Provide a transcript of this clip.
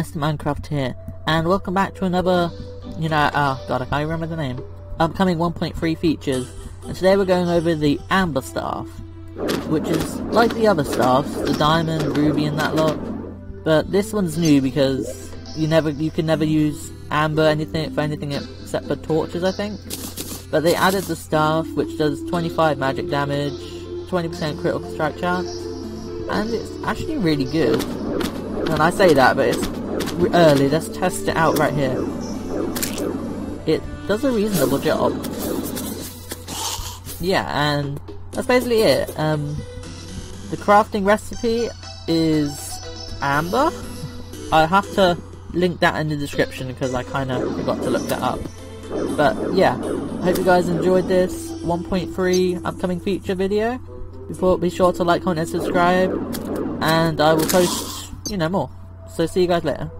Mr. Minecraft here, and welcome back to another, you know, oh god, I can't remember the name, upcoming 1.3 features, and today we're going over the Amber Staff, which is like the other staffs, the Diamond, Ruby and that lot, but this one's new because you never, you can never use Amber anything for anything except for torches, I think, but they added the staff, which does 25 magic damage, 20% critical strike chance, and it's actually really good. And I say that, but it's early. Let's test it out right here. It does a reasonable job. Yeah, and that's basically it. Um, the crafting recipe is amber. I have to link that in the description because I kind of forgot to look that up. But yeah, I hope you guys enjoyed this 1.3 upcoming feature video. Before, be sure to like, comment, and subscribe, and I will post you know more. So see you guys later.